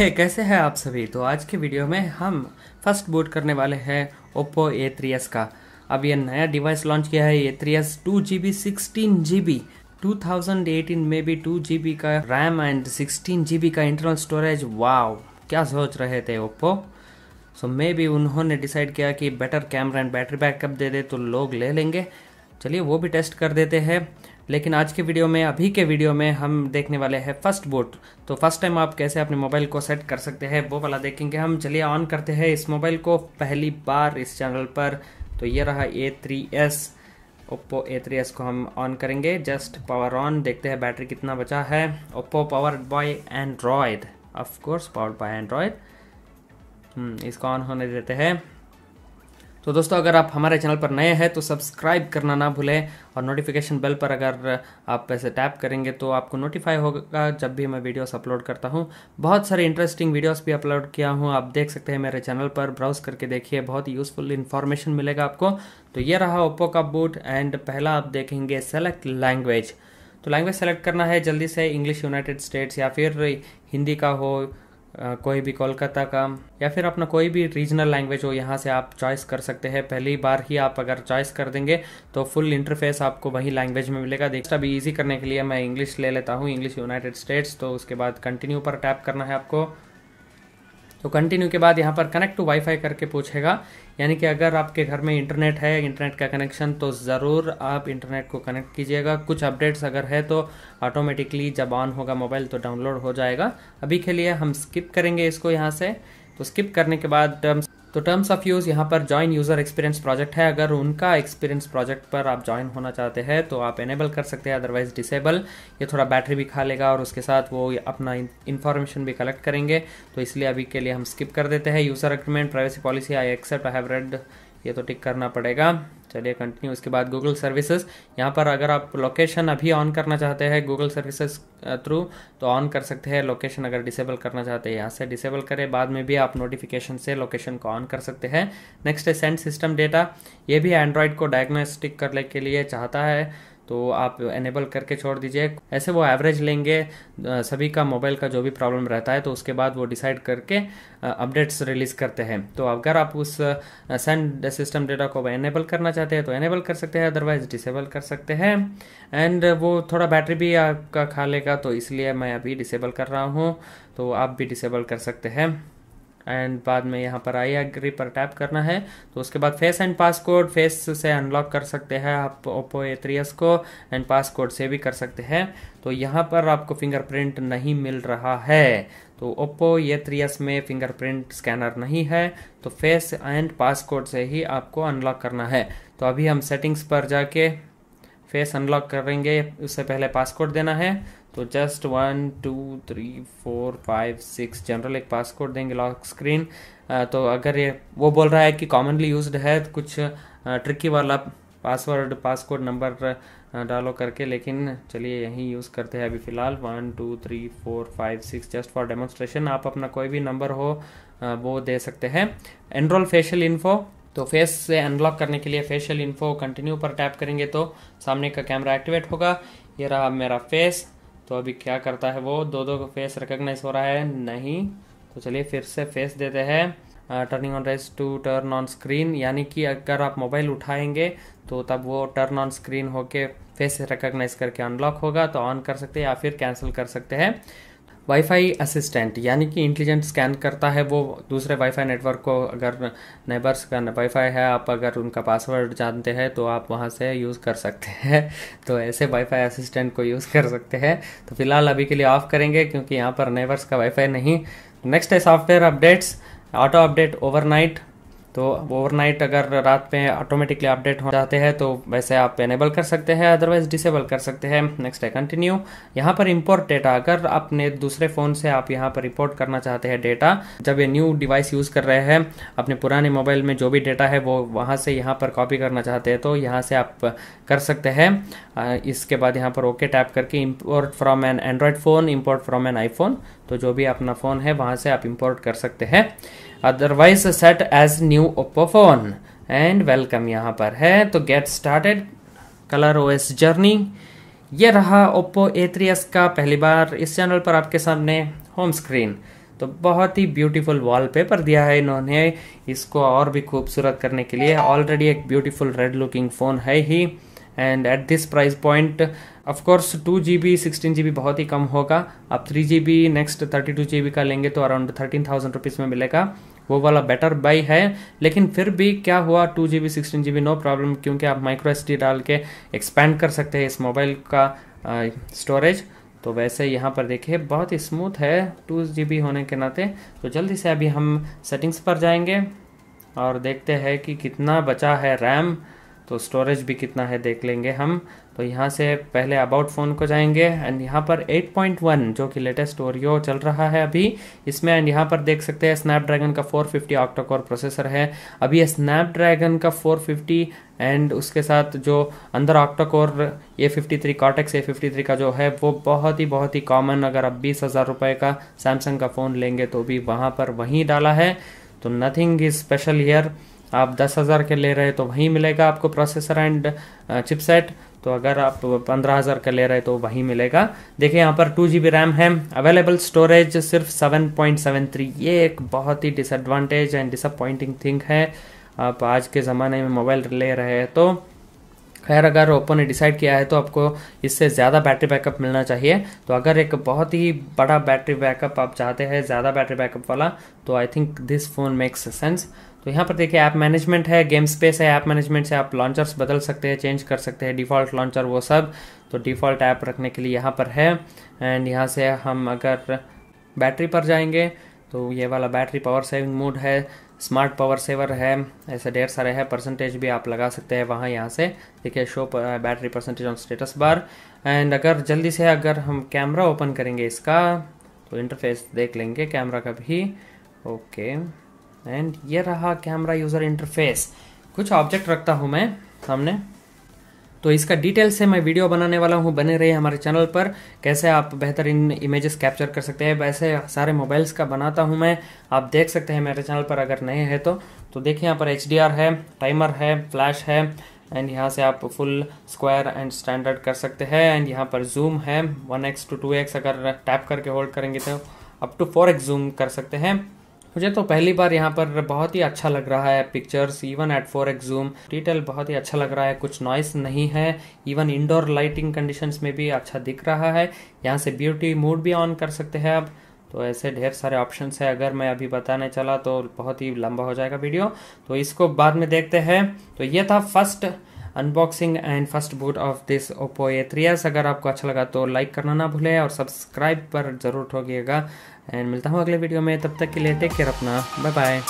हे, कैसे हैं आप सभी? तो आज के वीडियो में हम फ़र्स्ट बूट करने वाले हैं ओप्पो ए थ्री एस का। अब ये नया डिवाइस लॉन्च किया है A three S two G B sixteen G B 2018 में भी टू जी बी का RAM and sixteen G B का इंटरनल स्टोरेज वाव क्या सोच रहे थे ओप्पो सो मे भी उन्होंने डिसाइड किया कि better camera and battery backup दे दे तो लोग ले लेंगे। चलिए वो भी टेस्ट कर देते हैं। लेकिन आज के वीडियो में, अभी के वीडियो में हम देखने वाले हैं फ़र्स्ट बोट तो फ़र्स्ट टाइम आप कैसे अपने मोबाइल को सेट कर सकते हैं, वो वाला देखेंगे हम। चलिए ऑन करते हैं इस मोबाइल को पहली बार इस चैनल पर। तो ये रहा A three S Oppo A three S को हम ऑन करेंगे। जस्ट पावर ऑन देखते हैं बैटरी कितना बचा है। Oppo power by Android of course powered by Android इसको ऑन होने देते हैं। तो दोस्तों, अगर आप हमारे चैनल पर नए हैं तो सब्सक्राइब करना ना भूलें और नोटिफिकेशन बेल पर अगर आप ऐसे टैप करेंगे तो आपको नोटिफाई होगा जब भी मैं वीडियोस अपलोड करता हूँ। बहुत सारे इंटरेस्टिंग वीडियोस भी अपलोड किया हूँ। आप देख सकते हैं मेरे चैनल पर ब्राउज करके देखिए, बहुत यूजफुल इन्फॉर्मेशन मिलेगा आपको। तो ये रहा ओप्पो का बूट एंड पहला आप देखेंगे सेलेक्ट लैंग्वेज तो लैंग्वेज सेलेक्ट करना है, जल्दी से इंग्लिश यूनाइटेड स्टेट्स या फिर हिंदी का हो कोई भी कोलकाता का, या फिर अपना कोई भी रीजनल लैंग्वेज हो, यहाँ से आप चॉइस कर सकते हैं। पहली बार ही आप अगर चॉइस कर देंगे तो फुल इंटरफेस आपको वही लैंग्वेज में मिलेगा। देखा अभी ईजी करने के लिए मैं इंग्लिश ले लेता हूँ इंग्लिश यूनाइटेड स्टेट्स तो उसके बाद कंटिन्यू पर टैप करना है आपको। तो कंटिन्यू के बाद यहाँ पर कनेक्ट टू वाईफाई करके पूछेगा, यानी कि अगर आपके घर में इंटरनेट है इंटरनेट का कनेक्शन तो ज़रूर आप इंटरनेट को कनेक्ट कीजिएगा। कुछ अपडेट्स अगर है तो ऑटोमेटिकली जब ऑन होगा मोबाइल तो डाउनलोड हो जाएगा। अभी के लिए हम स्किप करेंगे इसको यहाँ से। तो स्किप करने के बाद तो टर्म्स ऑफ़ यूज़ यहाँ पर ज्वाइन यूज़र एक्सपीरियंस प्रोजेक्ट है। अगर उनका एक्सपीरियंस प्रोजेक्ट पर आप ज्वाइन होना चाहते हैं तो आप एनेबल कर सकते हैं अदरवाइज़ डिसेबल ये थोड़ा बैटरी भी खा लेगा और उसके साथ वो अपना इन्फॉर्मेशन भी कलेक्ट करेंगे। तो इसलिए अभी के लिए हम स्किप कर देते हैं। User agreement privacy policy I accept I have read ये तो टिक करना पड़ेगा। चलिए कंटिन्यू उसके बाद गूगल सर्विसेज़ यहाँ पर अगर आप लोकेशन अभी ऑन करना चाहते हैं गूगल सर्विसेज़ थ्रू तो ऑन कर सकते हैं। लोकेशन अगर डिसेबल करना चाहते हैं, यहाँ से डिसेबल करें। बाद में भी आप नोटिफिकेशन से लोकेशन को ऑन कर सकते हैं। नेक्स्ट है सेंड सिस्टम डेटा ये भी एंड्रॉयड को डायग्नोस्टिक करने के लिए चाहता है। तो आप एनेबल करके छोड़ दीजिए। ऐसे वो एवरेज लेंगे सभी का मोबाइल का जो भी प्रॉब्लम रहता है तो उसके बाद वो डिसाइड करके अपडेट्स रिलीज़ करते हैं। तो अगर आप उस सेंड सिस्टम डेटा को एनेबल करना चाहते हैं तो एनेबल कर सकते हैं अदरवाइज़ डिसेबल कर सकते हैं। एंड वो थोड़ा बैटरी भी आपका खा लेगा तो इसलिए मैं अभी डिसेबल कर रहा हूँ तो आप भी डिसेबल कर सकते हैं। एंड बाद में यहाँ पर आई एग्री पर टैप करना है। तो उसके बाद फेस एंड पासकोड फेस से अनलॉक कर सकते हैं आप ओप्पो ए थ्री एस को एंड पासकोड से भी कर सकते हैं। तो यहाँ पर आपको फिंगरप्रिंट नहीं मिल रहा है। तो ओप्पो ए थ्री एस में फिंगरप्रिंट स्कैनर नहीं है। तो फेस एंड पासकोड से ही आपको अनलॉक करना है। तो अभी हम सेटिंग्स पर जाके फेस अनलॉक करेंगे। उससे पहले पासकोड देना है। तो just one two three four five six general एक पासकोड देंगे लॉक स्क्रीन तो अगर ये, वो बोल रहा है कि कॉमनली यूज्ड है तो कुछ ट्रिकी वाला पासवर्ड पासकोड नंबर डालो करके, लेकिन चलिए यहीं यूज़ करते हैं अभी फ़िलहाल। One two three four five six just for demonstration आप अपना कोई भी नंबर हो वो दे सकते हैं। एनरोल फेशियल इन्फो तो फेस से अनलॉक करने के लिए फेशियल इन्फो कंटिन्यू पर टैप करेंगे तो सामने का कैमरा एक्टिवेट होगा। ये रहा मेरा फेस तो अभी क्या करता है वो? दो दो का फेस रिकोगनाइज हो रहा है। नहीं। तो चलिए फिर से फेस देते हैं। Turning on raise to turn on screen यानी कि अगर आप मोबाइल उठाएँगे तो तब वो टर्न ऑन स्क्रीन होके फेस रिकोगनाइज करके अनलॉक होगा। तो ऑन कर सकते हैं या फिर कैंसिल कर सकते हैं। वाईफाई असिस्टेंट यानी कि इंटेलिजेंट स्कैन करता है वो दूसरे वाईफाई नेटवर्क को। अगर नेबर्स का वाईफाई है, आप अगर उनका पासवर्ड जानते हैं तो आप वहाँ से यूज़ कर सकते हैं। तो ऐसे वाईफाई असिस्टेंट को यूज़ कर सकते हैं। तो फ़िलहाल अभी के लिए ऑफ़ करेंगे, क्योंकि यहाँ पर नेबर्स का वाईफाई नहीं। नेक्स्ट है software updates auto update overnight तो ओवरनाइट अगर रात में ऑटोमेटिकली अपडेट हो जाते हैं तो वैसे आप एनेबल कर सकते हैं अदरवाइज़ डिसेबल कर सकते हैं। नेक्स्ट है कंटिन्यू यहाँ पर इंपोर्ट डेटा अगर अपने दूसरे फ़ोन से आप यहाँ पर रिपोर्ट करना चाहते हैं डेटा जब ये न्यू डिवाइस यूज़ कर रहे हैं, अपने पुराने मोबाइल में जो भी डेटा है, वो वहाँ से यहाँ पर कॉपी करना चाहते हैं तो यहाँ से आप कर सकते हैं। इसके बाद यहाँ पर ओके टैप करके import from an Android phone import from an iPhone तो जो भी अपना फ़ोन है, वहाँ से आप इम्पोर्ट कर सकते हैं। Otherwise set as new Oppo phone and welcome यहाँ पर है. तो get started Color O S journey ये रहा ओप्पो ए थ्री एस का पहली बार इस चैनल पर आपके सामने होम स्क्रीन तो बहुत ही ब्यूटीफुल वॉलपेपर दिया है इन्होंने. इसको और भी खूबसूरत करने के लिए ऑलरेडी एक ब्यूटीफुल रेड लुकिंग फ़ोन है ही. And at this price point of course two G B sixteen G B बहुत ही कम होगा. आप three G B next thirty two G B का लेंगे तो अराउंड थर्टीन थाउज़ेंड रुपीज़ में मिलेगा. वो वाला बेटर बाई है। लेकिन फिर भी क्या हुआ? Two G B sixteen G B no problem क्योंकि आप माइक्रो एस डाल के एक्सपैंड कर सकते हैं इस मोबाइल का स्टोरेज तो वैसे यहाँ पर देखिए, बहुत ही स्मूथ है टू जी होने के नाते। तो जल्दी से अभी हम सेटिंग्स पर जाएँगे और देखते हैं कि कितना बचा है रैम तो स्टोरेज भी कितना है देख लेंगे हम। तो यहाँ से पहले अबाउट फ़ोन को जाएँगे एंड यहाँ पर 8.1 जो कि लेटेस्ट ओरियो चल रहा है अभी, इसमें एंड यहाँ पर देख सकते हैं स्नैपड्रैगन का 450 फिफ्टी ऑक्टोकोर प्रोसेसर है। अभी स्नैपड्रैगन का 450 एंड उसके साथ जो अंदर octacore A fifty three cortex A fifty three का जो है, वो बहुत ही बहुत ही कॉमन अगर आप बीस हज़ार रुपये का सैमसंग का फ़ोन लेंगे तो भी वहाँ पर वहीं डाला है। तो नथिंग इज़ स्पेशल ईयर आप दस हज़ार के ले रहे हैं तो वहीं मिलेगा आपको प्रोसेसर एंड चिपसेट तो अगर आप पंद्रह हज़ार का ले रहे हैं तो वहीं मिलेगा। देखिए यहाँ पर टू जी बी रैम है अवेलेबल स्टोरेज सिर्फ़ सेवन पॉइंट सेवन थ्री ये एक बहुत ही डिसएडवांटेज एंड डिसअपॉइंटिंग थिंग है। आप आज के ज़माने में मोबाइल ले रहे हैं तो खैर, अगर ओप्पो ने डिसाइड किया है तो आपको इससे ज़्यादा बैटरी बैकअप मिलना चाहिए। तो अगर एक बहुत ही बड़ा बैटरी बैकअप आप चाहते हैं, ज़्यादा बैटरी बैकअप वाला तो I think this phone makes sense तो यहाँ पर देखिए ऐप मैनेजमेंट है गेम स्पेस है ऐप मैनेजमेंट से आप लॉन्चर्स बदल सकते हैं चेंज कर सकते हैं डिफ़ॉल्ट लॉन्चर वो सब। तो डिफ़ॉल्ट ऐप रखने के लिए यहाँ पर है। एंड यहाँ से हम अगर बैटरी पर जाएँगे तो ये वाला बैटरी पावर सेविंग मोड है स्मार्ट पावर सेवर है, ऐसे ढेर सारे हैं परसेंटेज भी आप लगा सकते हैं वहाँ यहाँ से। देखिए show battery percentage on status bar and अगर जल्दी से अगर हम कैमरा ओपन करेंगे इसका तो इंटरफेस देख लेंगे कैमरा का भी। ओके एंड ये रहा कैमरा यूज़र इंटरफेस कुछ ऑब्जेक्ट रखता हूँ मैं सामने। तो इसका डिटेल से मैं वीडियो बनाने वाला हूँ। बने रहे हमारे चैनल पर। कैसे आप बेहतरीन इमेजेस कैप्चर कर सकते हैं? वैसे सारे मोबाइल्स का बनाता हूँ मैं। आप देख सकते हैं मेरे चैनल पर अगर नए हैं तो। तो देखिए यहाँ पर HDR है टाइमर है फ्लैश है। एंड यहाँ से आप फुल स्क्वायर एंड स्टैंडर्ड कर सकते हैं। एंड यहाँ पर जूम है। One X two two X अगर टैप करके होल्ड करेंगे तो। Up to four X zoom कर सकते हैं। मुझे तो पहली बार यहाँ पर बहुत ही अच्छा लग रहा है pictures even at four X zoom detail बहुत ही अच्छा लग रहा है, कुछ नॉइस नहीं है इवन इंडोर लाइटिंग कंडीशंस में भी अच्छा दिख रहा है। यहाँ से ब्यूटी मूड भी ऑन कर सकते हैं आप। तो ऐसे ढेर सारे ऑप्शंस है, अगर मैं अभी बताने चला तो बहुत ही लंबा हो जाएगा वीडियो तो इसको बाद में देखते हैं। तो ये था first unboxing and first boot of this Oppo A three S अगर आपको अच्छा लगा तो लाइक करना ना भूलें और सब्सक्राइब पर ज़रूर ठोकिएगा। एंड मिलता हूँ अगले वीडियो में, तब तक के लिए टेक केयर अपना बाय बाय